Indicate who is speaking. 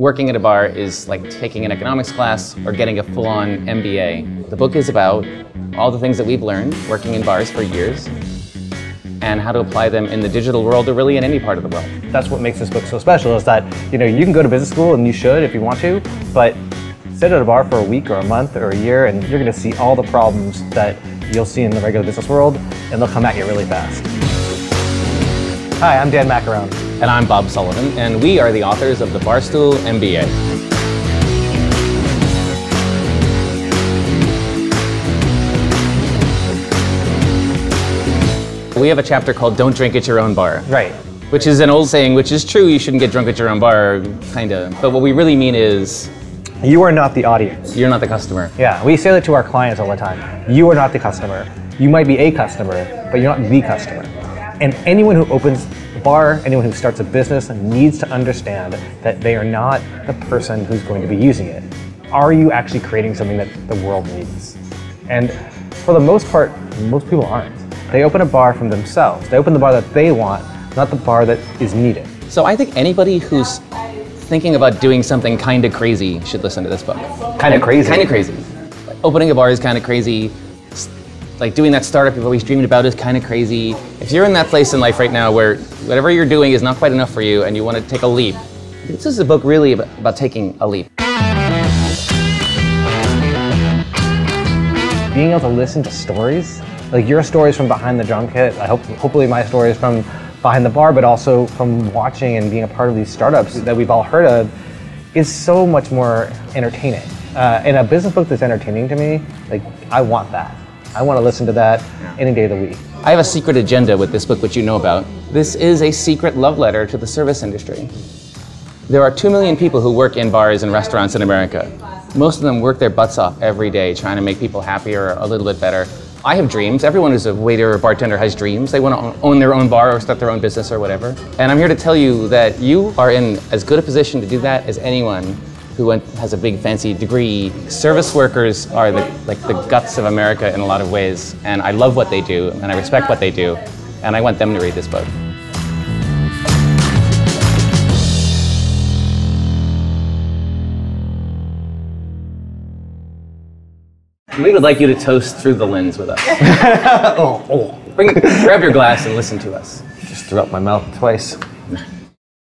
Speaker 1: Working at a bar is like taking an economics class or getting a full on MBA. The book is about all the things that we've learned working in bars for years and how to apply them in the digital world or really in any part of the world.
Speaker 2: That's what makes this book so special is that, you know, you can go to business school and you should if you want to, but sit at a bar for a week or a month or a year and you're going to see all the problems that you'll see in the regular business world and they'll come at you really fast. Hi, I'm Dan Maccarone.
Speaker 1: And I'm Bob Sullivan, and we are the authors of the Barstool MBA. We have a chapter called Don't Drink at Your Own Bar.
Speaker 2: Right.
Speaker 1: Which is an old saying, which is true, you shouldn't get drunk at your own bar, kinda. But what we really mean is
Speaker 2: You are not the audience.
Speaker 1: you're not the customer.
Speaker 2: Yeah, we say that to our clients all the time. You are not the customer. You might be a customer, but you're not the customer. And anyone who opens bar, anyone who starts a business needs to understand that they are not the person who's going to be using it. Are you actually creating something that the world needs? And for the most part, most people aren't. They open a bar from themselves. They open the bar that they want, not the bar that is needed.
Speaker 1: So I think anybody who's thinking about doing something kind of crazy should listen to this book.
Speaker 2: Kinda crazy?
Speaker 1: Kind of crazy. Opening a bar is kind of crazy. Like doing that startup you've always dreamed about is kind of crazy. If you're in that place in life right now where whatever you're doing is not quite enough for you and you want to take a leap, this is a book really about, about taking a leap.
Speaker 2: being able to listen to stories, like your stories from behind the drum kit, I hope hopefully my stories from behind the bar, but also from watching and being a part of these startups that we've all heard of, is so much more entertaining. Uh, and a business book that's entertaining to me, like I want that. I want to listen to that any day of the week.
Speaker 1: I have a secret agenda with this book, which you know about. This is a secret love letter to the service industry. There are 2 million people who work in bars and restaurants in America. Most of them work their butts off every day trying to make people happier a little bit better. I have dreams. Everyone who's a waiter or bartender has dreams. They want to own their own bar or start their own business or whatever. And I'm here to tell you that you are in as good a position to do that as anyone who went, has a big fancy degree. Service workers are the, like the guts of America in a lot of ways. And I love what they do and I respect what they do. And I want them to read this book. We would like you to toast through the lens with us.
Speaker 2: Oh, oh.
Speaker 1: Bring, grab your glass and listen to us.
Speaker 2: Just threw up my mouth twice.